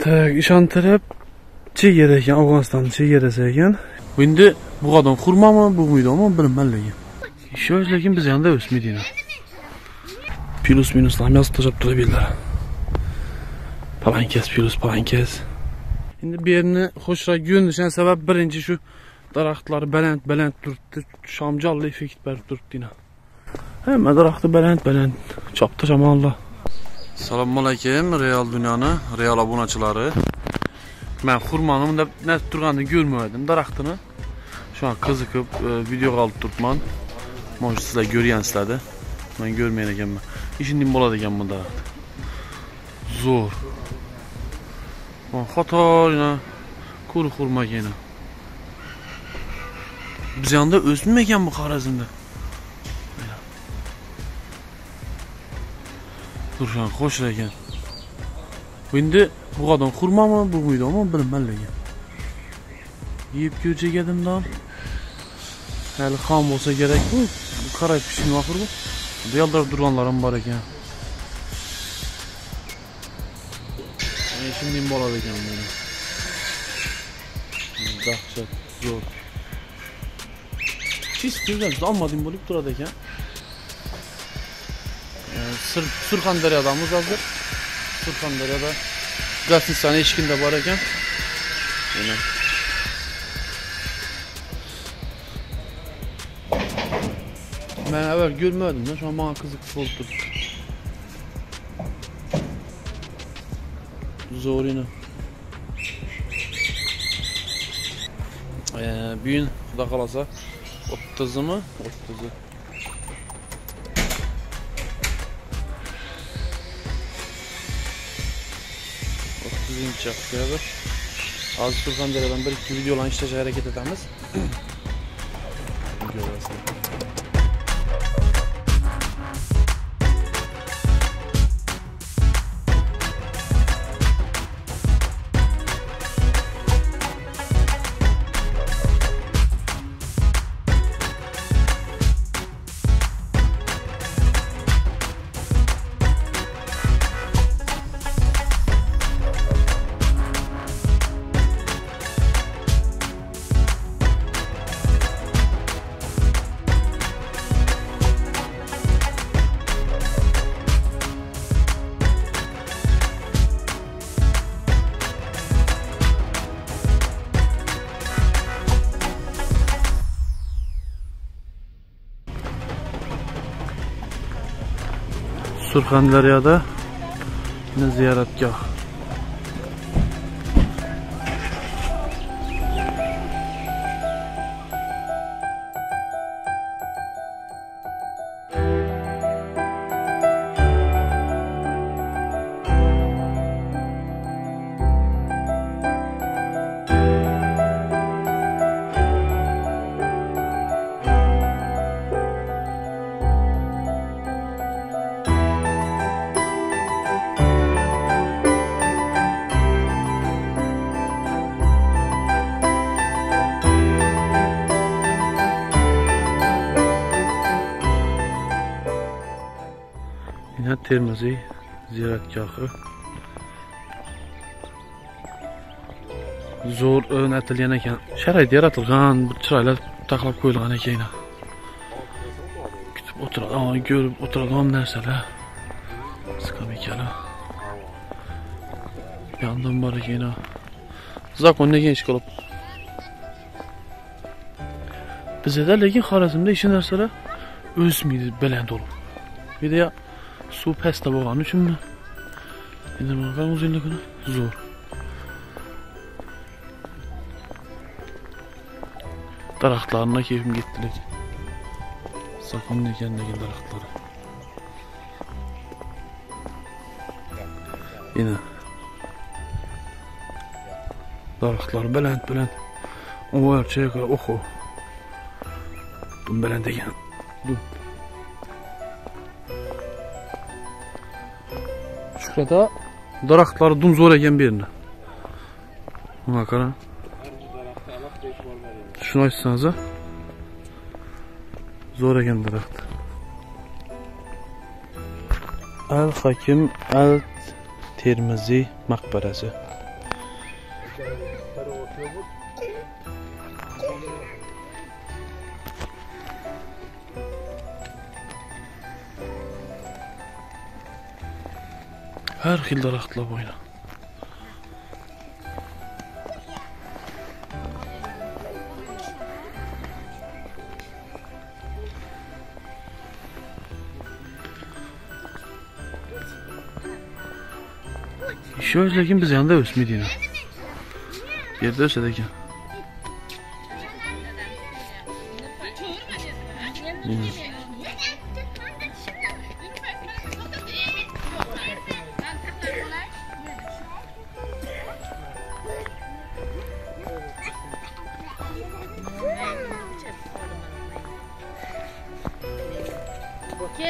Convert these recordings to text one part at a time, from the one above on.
Tak, ishontirib chegara ekan afg'oniston chegarasi ekan. Endi bu qadam xurmami bug'uydimi bilmayman lekin. Ishonch lekin biz yanda o'smaydi yine. Plus minuslarni yozib tashlab turadilar palankes plus palankes endi bu yerni xo'shroq ko'rinishdan sabab birinchi shu daraxtlar baland baland turibdi. Shamjolli effekt berib turibdi hamma daraxti baland baland. Chopdi shamollar assalomu alaykum real dunyoni real obunachilari. Man xurmani unda nasib turganini ko'rmadim daraxtini shu an qiziqib e, videoga olib turibman. Mana shu sizlar ko'rgansizlarda man ko'rmagan ekanman. Ishindin bo'ladi ekan bu daraxt. Zo'r. Mana qatorgina quruq xurma ekan biz yonda o'smagan bu xorazmda? tursan qo'shil ekan bu endi buqadon xurmami bug'uydomi bilmayman lekin. Yeb ko'chak edimdan hali xom bo'lsa kerak bu qarab pishgan axir bu? Bu yoqda durg'onlar ham bor ekan. Esimdan boradi ekan meni dahshat zo'r. Чистый o'zimiz ommading bo'lib turadi ekan. Sır, Surxondaryodamiz hozir. Surxondaryoda Gostinstani eshigida bor ekan. Mana. Men avval ko'rmadim-da, shu menga qiziq bo'lib turibdi. Zo'rini. Ee, büyün xudo xolasa 30 mi? 30. 30 inç yapıyor. Az Surxondaryodan bir ikki videolarni ishlashga harakat etamiz. Görasizlar. Surxondaryoda ziyoratgoh. Termiziy ziyoratgohi. Zo'r o'rnatilgan ekan. Sharoit yaratilgan, bir chiroyli taxlab qo'yilgan ekan. Kutib o'tiradigan, ko'rib o'tiradigan narsalar. Skameykalar. yondan bor ekan. Zakon ish qilib? Bizda lekin Xorazmda ish narsalar o'smaydi, baland bo'lib. Bir Su pəs də boğanın üçünmü? İndi bakalım uzun iləkini. Zor. Daraqlarına keyfim getdilik. Sakın dikəndəki daraqları. Yenə. Daraqlar belənd belənd. O ərçəyə qədər oxu. Dün beləndə yenə. Dün. Şurada daraxtlar dum zo'r ekan bu yerni. Buna qarang. Shuni aytsangiz a? Zo'r ekan daraxt. Al Hakim Al Termiziy maqbarasi. Hər xil daraxtlar boyuna. Şöyle lekin biz yanında ösmedi yine. Yerde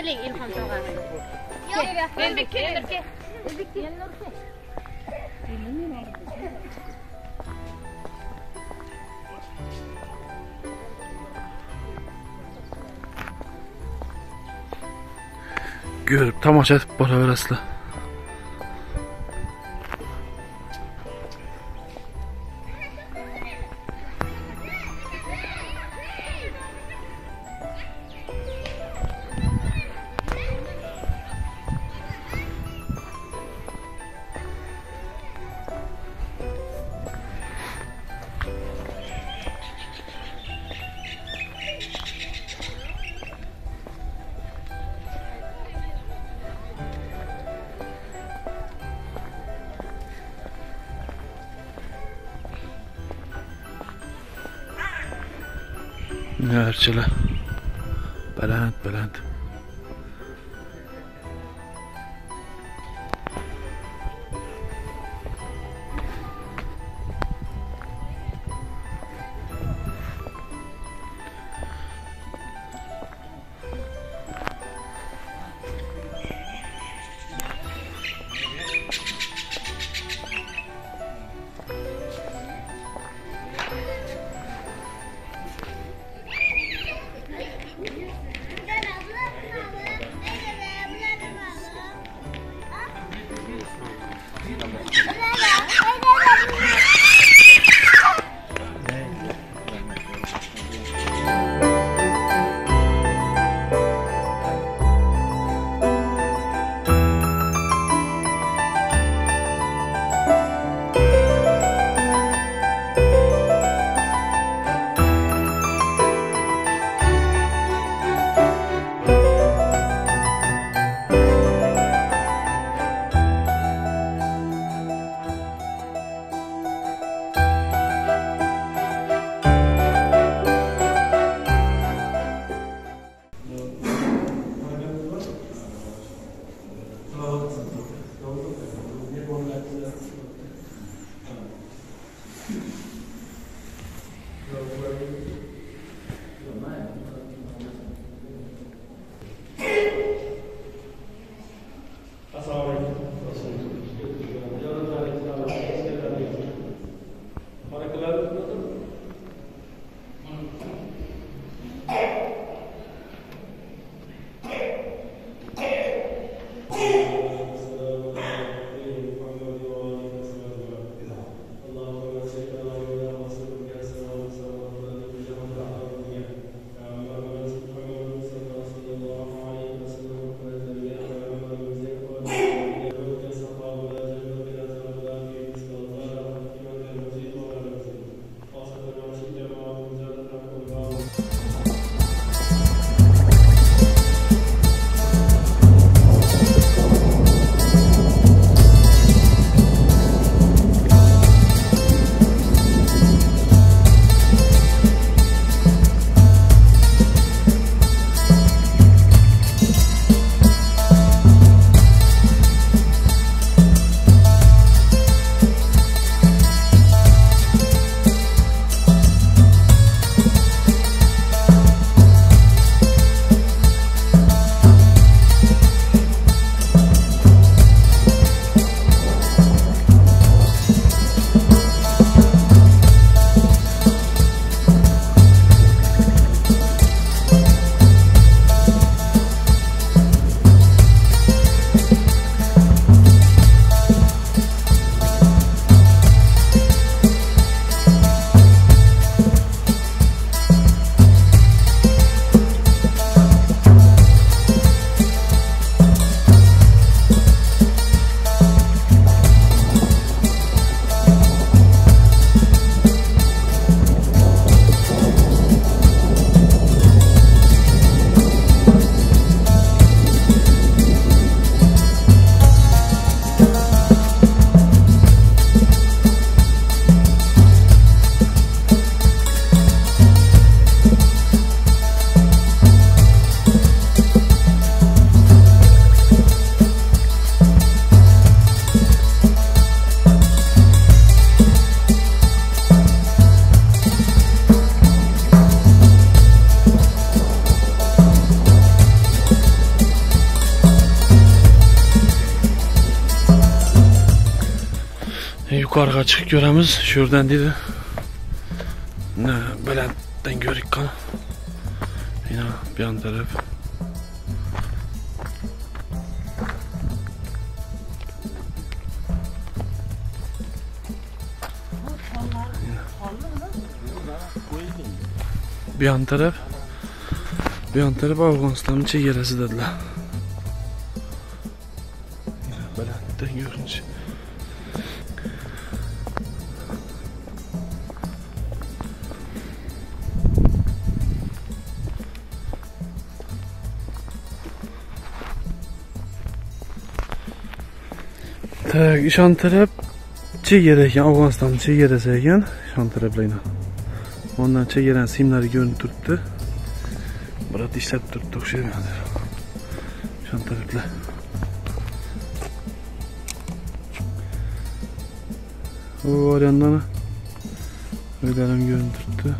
Gelin İlhan Çoğan. Gel, gel, gel, gel, Nurki. Görüp tamaşa edip bana veraslı. dunyo archala baland baland. Çıkıp göremiz. Şuradan dedi. Ne Belent'ten görük kan. Yine bir yan taraf. Bir yan taraf. Bir yan taraf Afganistan'ın çekeresi dediler. Tak, ishon taraf chegara ekan afg'oniston chegarasi ekan ishon taraflarni ondan chegarani simlari ko'rinib turibdi birat ishlab turibdi o'xshaydi hozir ishon taraflar u oryandan uylarim ko'rinib turibdi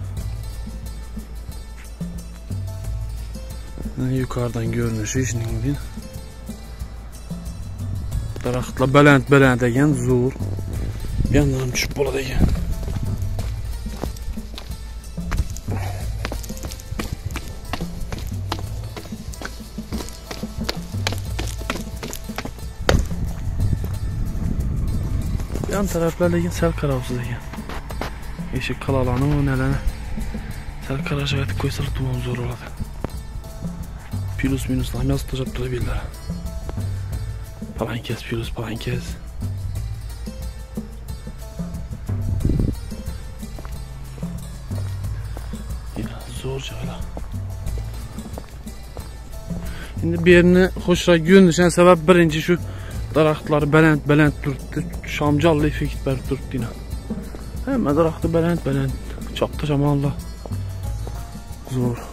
Mana yukarıdan görünüşü ishning daraxtlar baland baland ekan zo'r yandan tushib bo'ladi ekan yan taraflar lekin sal qarovsiz ekan eshik qalalarni nelarni sal qarashib aytib qo'ysalar tamom zo'r bo'ladi plyus minuslar ham yozib tashlab turaveradilar Palankez, Pirus Palankez. Yine zor joylar. Endi bu yerni xo'shroq ko'rinishdan sabab birinchi shu daraxtlar baland baland turibdi. Shamjolli effekt berib turibdi yine. Hamma daraxti baland baland. Chopta shamollar. Zo'r.